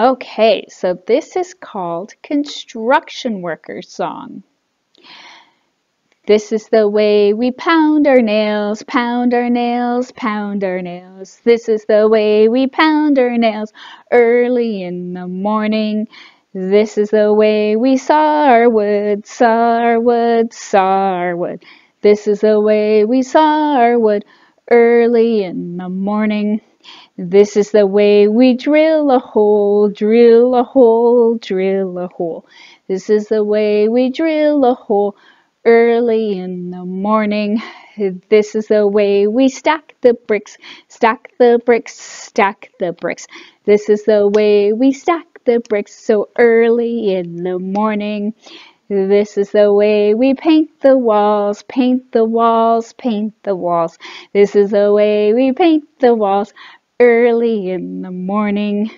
Okay, so this is called Construction Worker Song. This is the way we pound our nails, pound our nails, pound our nails. This is the way we pound our nails early in the morning. This is the way we saw our wood, saw our wood, saw our wood. This is the way we saw our wood early in the morning. This is the way we drill a hole, drill a hole, drill a hole. This is the way we drill a hole early in the morning. This is the way we stack the bricks, stack the bricks, stack the bricks. This is the way we stack the bricks so early in the morning. This is the way we paint the walls, paint the walls, paint the walls. This is the way we paint the walls early in the morning.